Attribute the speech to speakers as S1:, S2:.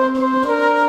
S1: Música